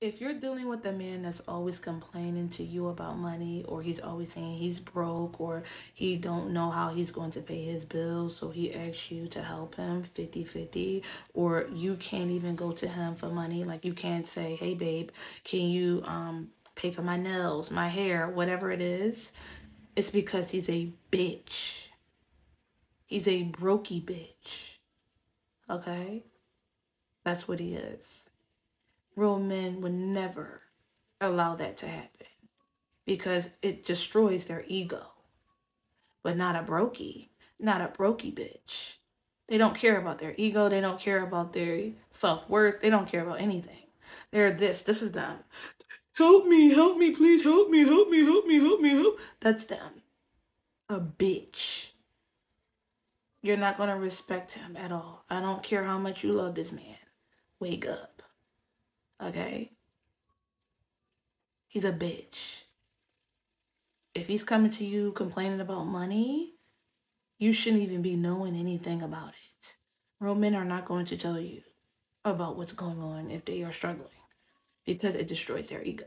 if you're dealing with a man that's always complaining to you about money or he's always saying he's broke or he don't know how he's going to pay his bills so he asks you to help him 50-50 or you can't even go to him for money like you can't say hey babe can you um pay for my nails my hair whatever it is it's because he's a bitch. He's a brokey bitch. Okay? That's what he is real men would never allow that to happen because it destroys their ego. But not a brokey, not a brokey bitch. They don't care about their ego. They don't care about their self worth. They don't care about anything. They're this. This is them. Help me, help me, please help me, help me, help me, help me, help. That's them. A bitch. You're not going to respect him at all. I don't care how much you love this man. Wake up. Okay? He's a bitch. If he's coming to you complaining about money, you shouldn't even be knowing anything about it. Real men are not going to tell you about what's going on if they are struggling because it destroys their ego.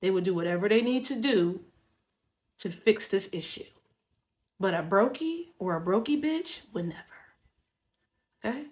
They will do whatever they need to do to fix this issue. But a brokey or a brokey bitch would never. Okay?